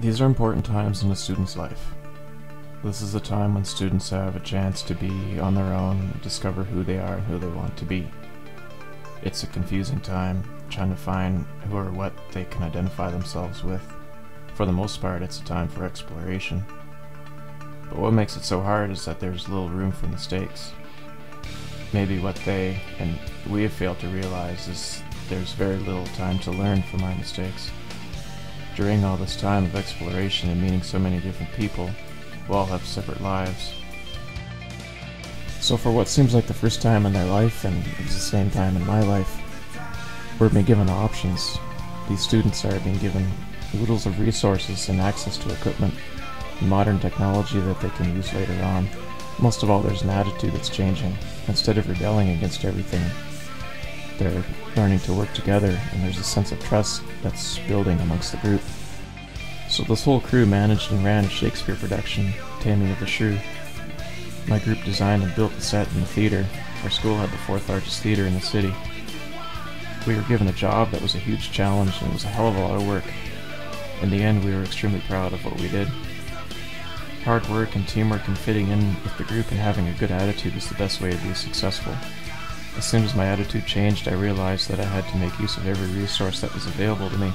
These are important times in a student's life. This is a time when students have a chance to be on their own, discover who they are and who they want to be. It's a confusing time, trying to find who or what they can identify themselves with. For the most part, it's a time for exploration. But what makes it so hard is that there's little room for mistakes. Maybe what they and we have failed to realize is there's very little time to learn from our mistakes. During all this time of exploration and meeting so many different people, we all have separate lives. So for what seems like the first time in their life, and it was the same time in my life, we're being given options. These students are being given oodles of resources and access to equipment and modern technology that they can use later on. Most of all, there's an attitude that's changing. Instead of rebelling against everything, they're learning to work together, and there's a sense of trust that's building amongst the group. So this whole crew managed and ran a Shakespeare production, Taming of the Shrew. My group designed and built the set in the theater. Our school had the fourth largest theater in the city. We were given a job that was a huge challenge and it was a hell of a lot of work. In the end, we were extremely proud of what we did. Hard work and teamwork and fitting in with the group and having a good attitude is the best way to be successful. As soon as my attitude changed, I realized that I had to make use of every resource that was available to me.